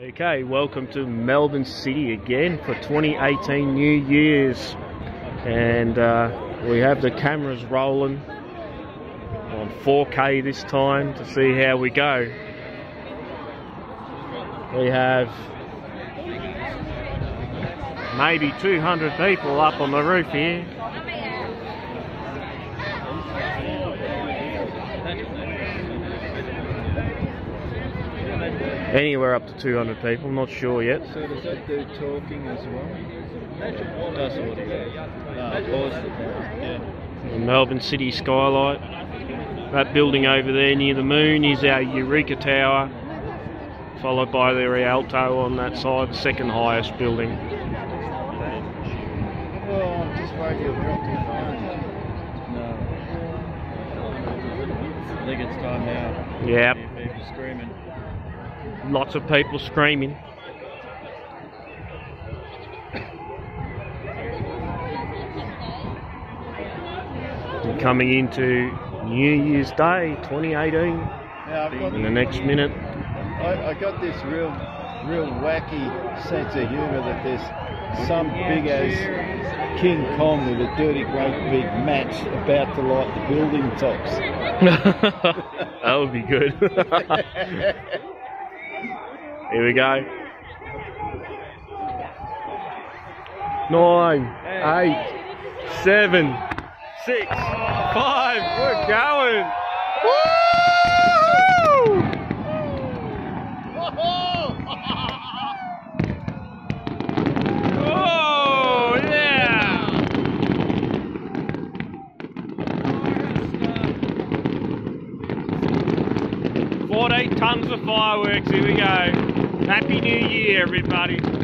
Okay, welcome to Melbourne City again for 2018 New Year's. And uh, we have the cameras rolling on 4K this time to see how we go. We have maybe 200 people up on the roof here. Anywhere up to 200 people, not sure yet. So does that do talking as well? Does audio. No, pause. Yeah. The Melbourne City skylight. That building over there near the moon is our Eureka Tower, followed by the Rialto on that side, second highest building. Well, I'm just worried you'll drop your phone. No. I think it's time now. Yep. Hear People screaming. Lots of people screaming. Coming into New Year's Day 2018 Now, in the next minute. I, I got this real, real wacky sense of humour that there's some big as King Kong with a dirty great big match about to light the building tops. that would be good. Here we go. Nine, eight, seven, six, five. We're going. Woo! Oh yeah! 14 tons of fireworks, here we go. Happy New Year, everybody.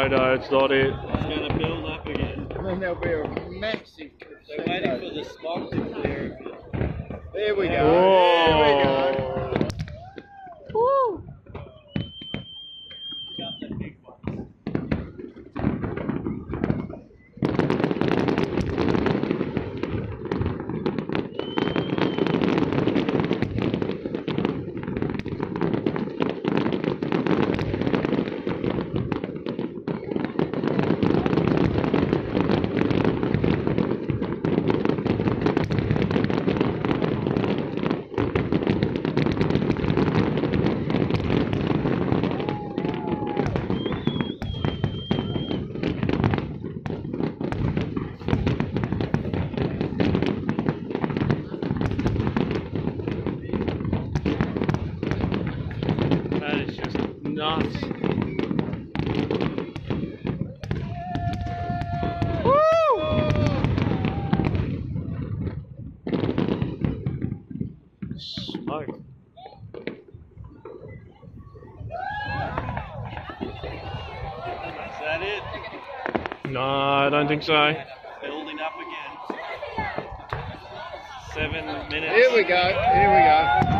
No, no, no, it's not it. It's going to build up again. And then there'll be a massive. They're waiting for the smoke to clear. There we go. Whoa. There we smoke. Is that it? No, I don't think so. Building up again. Seven minutes. Here we go. Here we go.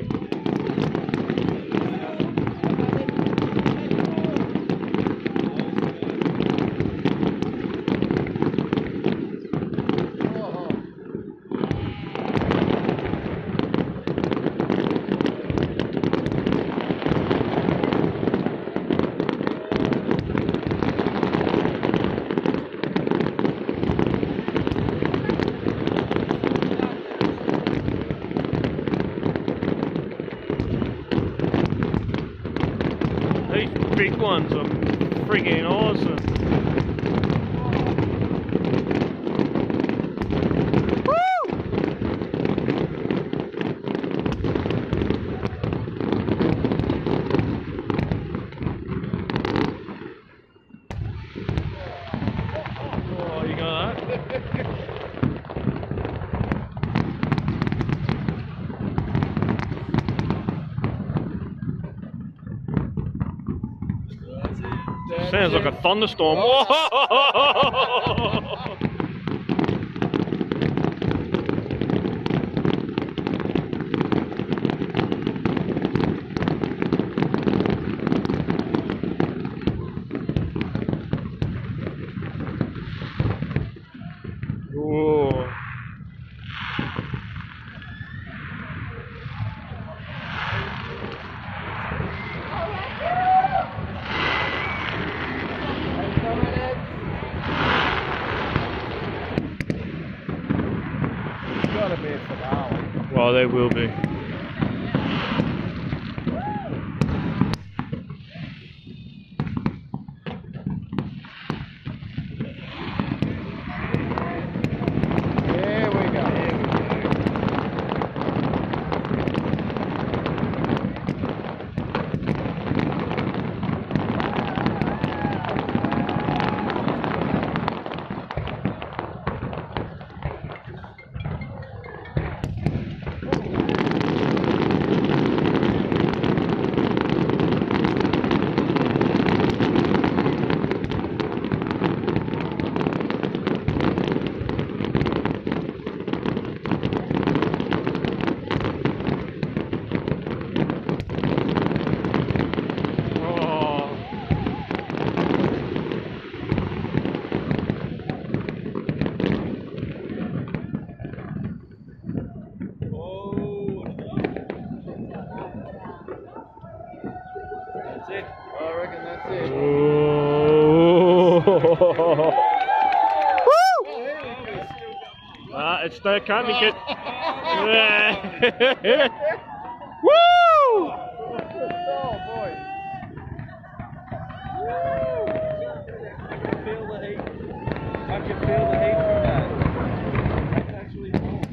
These ones are freaking awesome. Woo! Oh, you got that? Sounds like a thunderstorm. Whoa! Whoa. Be a finale. Well, they will be. Here we go. Here we go. Oh. Oh. That's it. I reckon that's it. Oh. Oh, here it is. Ah, it's can't be good. Woo! Oh boy. I can feel the heat. I can feel the heat from that. I can actually feel it.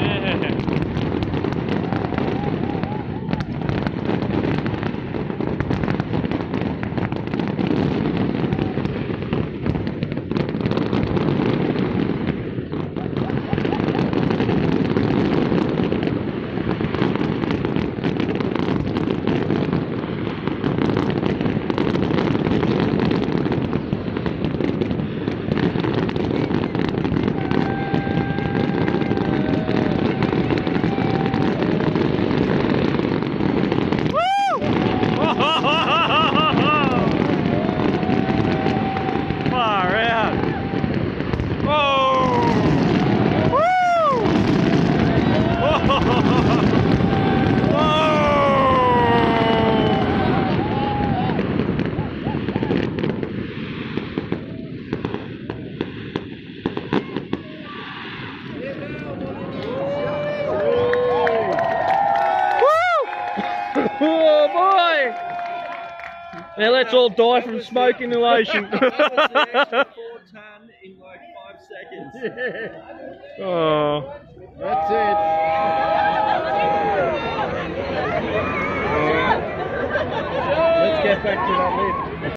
Yeah. Now let's all die from smoke inhalation. That was the extra four ton in like five seconds. oh. That's it. Let's get back to that lift.